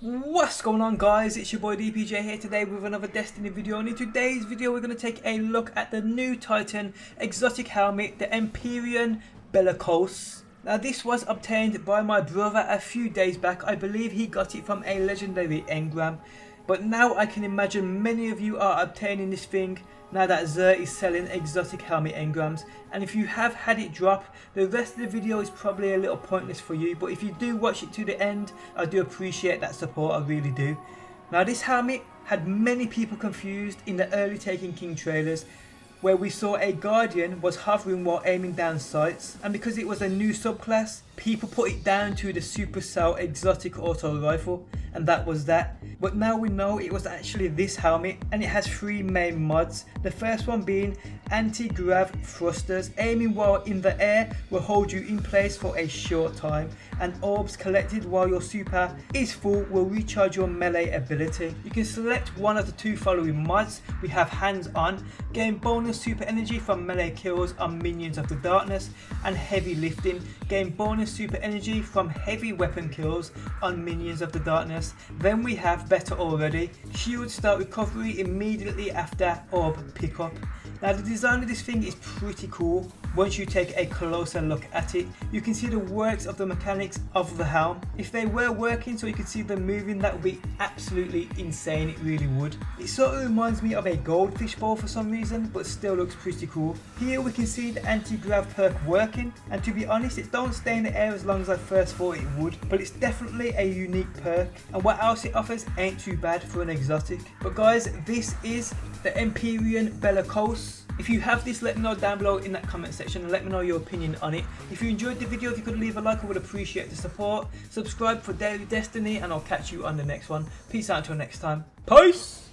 What's going on guys, it's your boy DPJ here today with another Destiny video and in today's video we're going to take a look at the new Titan exotic helmet, the Empyrean Bellicose. Now this was obtained by my brother a few days back, I believe he got it from a legendary engram. But now I can imagine many of you are obtaining this thing now that Xur is selling exotic helmet engrams. And if you have had it drop the rest of the video is probably a little pointless for you. But if you do watch it to the end I do appreciate that support I really do. Now this helmet had many people confused in the early Taken King trailers where we saw a Guardian was hovering while aiming down sights. And because it was a new subclass people put it down to the Supercell exotic auto rifle and that was that. But now we know it was actually this helmet and it has three main mods. The first one being anti-grav thrusters. Aiming while in the air will hold you in place for a short time and orbs collected while your super is full will recharge your melee ability. You can select one of the two following mods. We have hands on, gain bonus super energy from melee kills on minions of the darkness and heavy lifting, gain super energy from heavy weapon kills on minions of the darkness. Then we have better already, shield start recovery immediately after orb pickup. Now the design of this thing is pretty cool once you take a closer look at it. You can see the works of the mechanics of the helm. If they were working so you could see them moving that would be absolutely insane, it really would. It sort of reminds me of a goldfish bowl for some reason but still looks pretty cool. Here we can see the anti-grav perk working and to be honest it don't stay in the air as long as I first thought it would but it's definitely a unique perk and what else it offers ain't too bad for an exotic. But guys this is the Empyrean Bellicose. If you have this, let me know down below in that comment section and let me know your opinion on it. If you enjoyed the video, if you could leave a like, I would appreciate the support. Subscribe for Daily Destiny and I'll catch you on the next one. Peace out until next time. Peace!